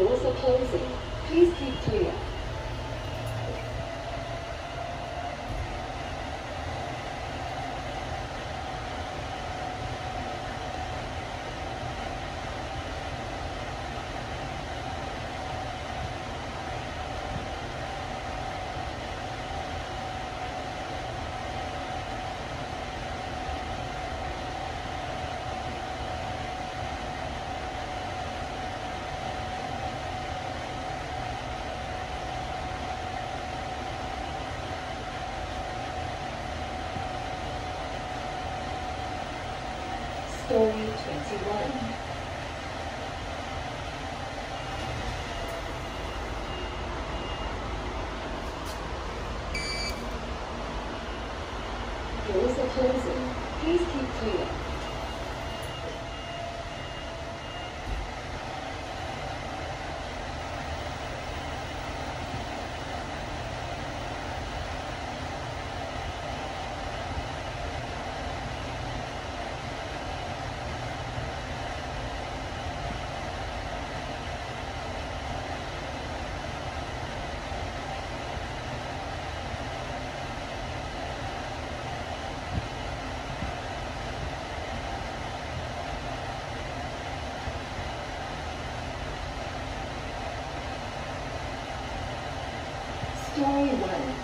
Are closing. Please keep clear. Story 21. Doors are closing. Please keep clear. stolen.